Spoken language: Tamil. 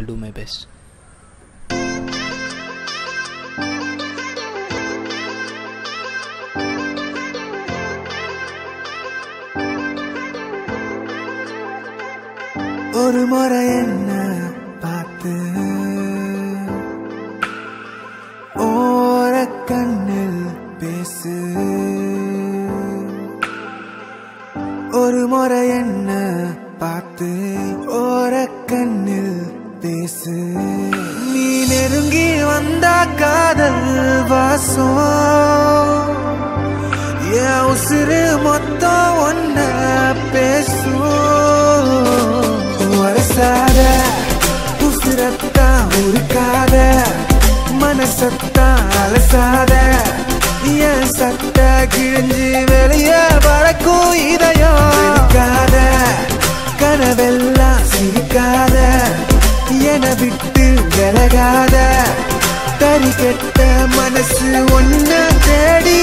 I'll do my best. ஒரு முறை என்ன பார்த்து? ஓர கண்ணில் பேசு. ஒரு முறை என்ன பார்த்து? ஓர கண்ணில் பேசு. நீ நெருங்கி வந்தா காதல் வாசம். என் உசுறு மொத்தம் ஒன்ன பேசும். வரசாத உசுரத்தான் உருக்காத. மனசத்தான் அலசாத. என் சத்த கிழிஞ்சு வெளியே விட்டு விலகாத தறி கெட்ட மனசு ஒன்ன தேடி